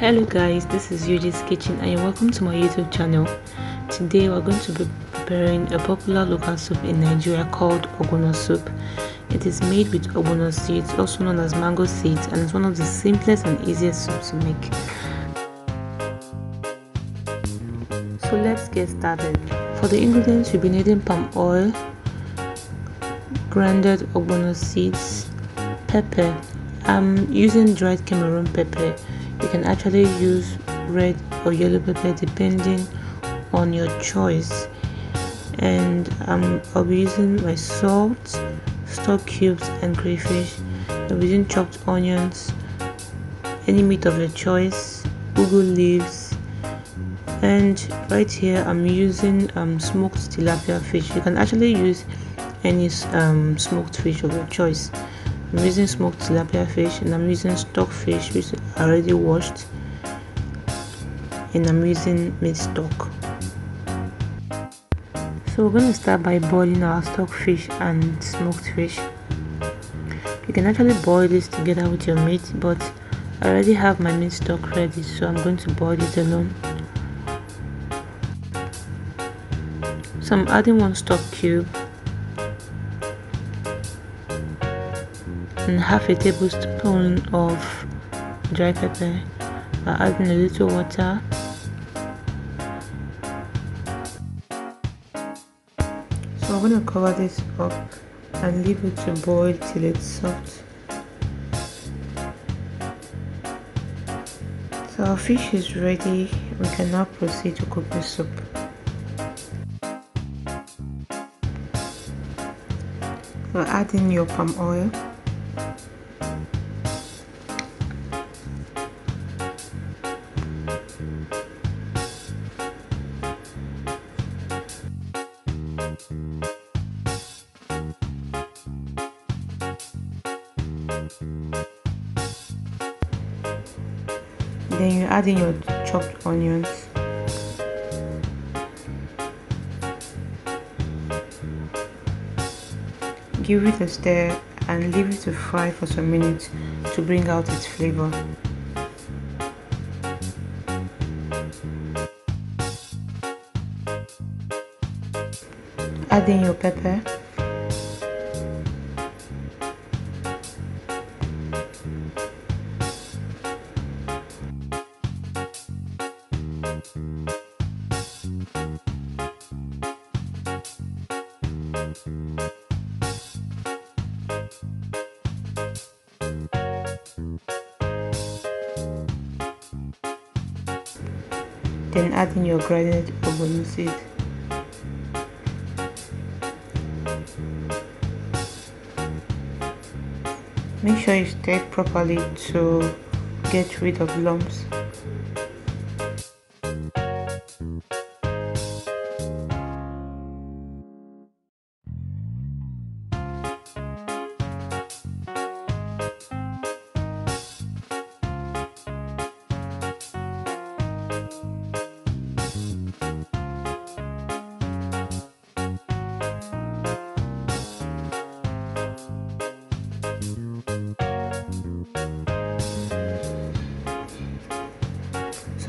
hello guys this is UG's kitchen and welcome to my youtube channel. Today we're going to be preparing a popular local soup in nigeria called ogbono soup. It is made with ogbono seeds also known as mango seeds and it's one of the simplest and easiest soups to make. So let's get started. For the ingredients you'll be needing palm oil grounded ogbono seeds pepper. I'm using dried cameroon pepper you can actually use red or yellow pepper depending on your choice and um, I'll be using my salt, stock cubes and crayfish. I'll be using chopped onions, any meat of your choice, ugu leaves and right here I'm using um, smoked tilapia fish. You can actually use any um, smoked fish of your choice. I'm using smoked tilapia fish and I'm using stock fish which I already washed and I'm using meat stock. So we're going to start by boiling our stock fish and smoked fish. You can actually boil this together with your meat but I already have my meat stock ready so I'm going to boil it alone. So I'm adding one stock cube and half a tablespoon of dry pepper. By adding a little water. So I'm going to cover this up and leave it to boil till it's soft. So our fish is ready. We can now proceed to cook the soup. So add in your palm oil then you add in your chopped onions. Give it a stir and leave it to fry for some minutes to bring out its flavor. Add in your pepper then add in your grated ogbono seed. Make sure you stir properly to get rid of lumps So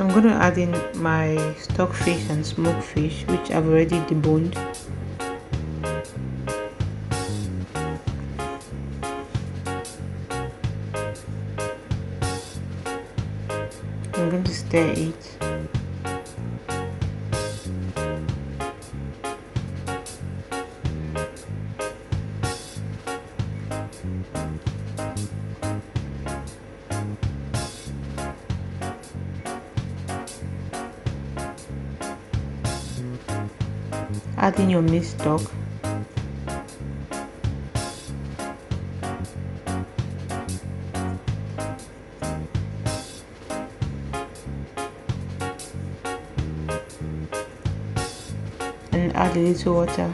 I'm going to add in my stock fish and smoked fish which I've already deboned. I'm going to stir it. add in your meat stock add a little water.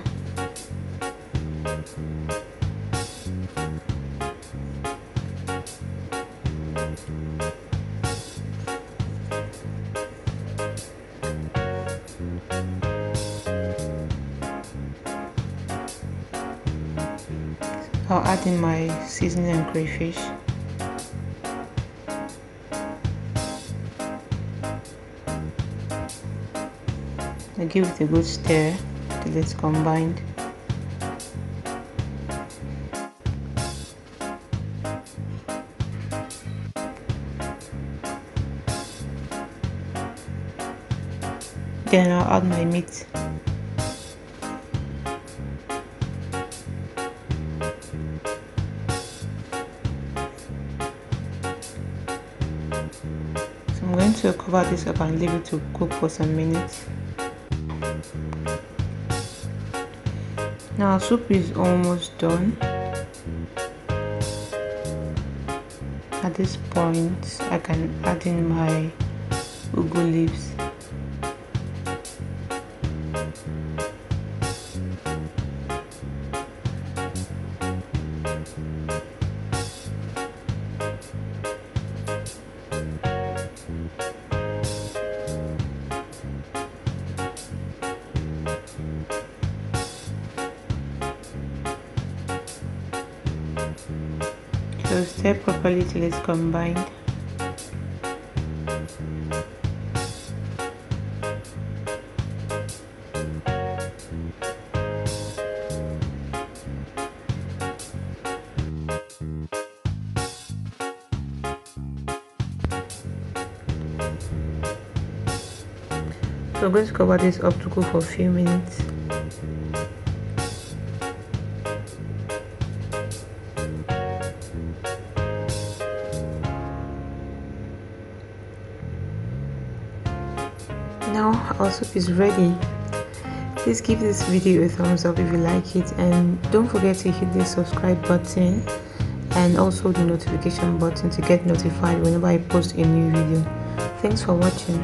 I'll add in my seasoning and crayfish. I give it a good stir it's combined then I'll add my meat So I'm going to cover this up and leave it to cook for some minutes. Now soup is almost done. At this point I can add in my ugu leaves. So stir properly till it's combined. So I'm going to cover this up to cook for a few minutes. Now our soup is ready. Please give this video a thumbs up if you like it and don't forget to hit the subscribe button and also the notification button to get notified whenever i post a new video. Thanks for watching